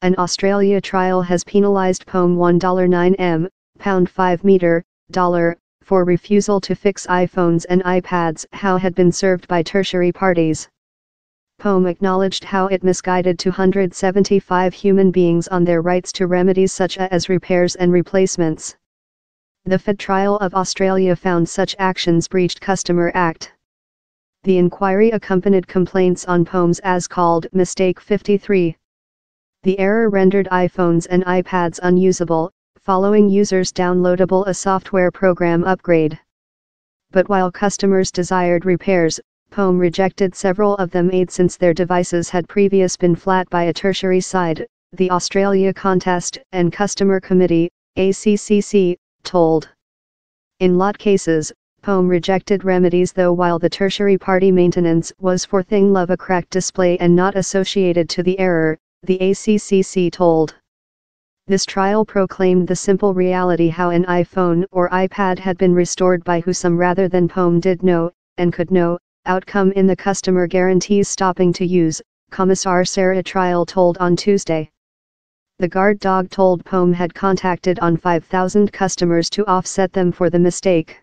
An Australia trial has penalised Pome $1.9m, pound 5 meter, dollar, for refusal to fix iPhones and iPads how had been served by tertiary parties. Pome acknowledged how it misguided 275 human beings on their rights to remedies such as repairs and replacements. The Fed trial of Australia found such actions breached Customer Act. The inquiry accompanied complaints on Pomes as called Mistake 53. The error rendered iPhones and iPads unusable, following users downloadable a software program upgrade. But while customers desired repairs, Pome rejected several of them made since their devices had previous been flat by a tertiary side, the Australia Contest and Customer Committee, ACCC, told. In lot cases, Pome rejected remedies though while the tertiary party maintenance was for thing love a cracked display and not associated to the error, the ACCC told. This trial proclaimed the simple reality how an iPhone or iPad had been restored by who some rather than Pome did know, and could know, outcome in the customer guarantees stopping to use, Commissar Sarah Trial told on Tuesday. The guard dog told Pome had contacted on 5,000 customers to offset them for the mistake.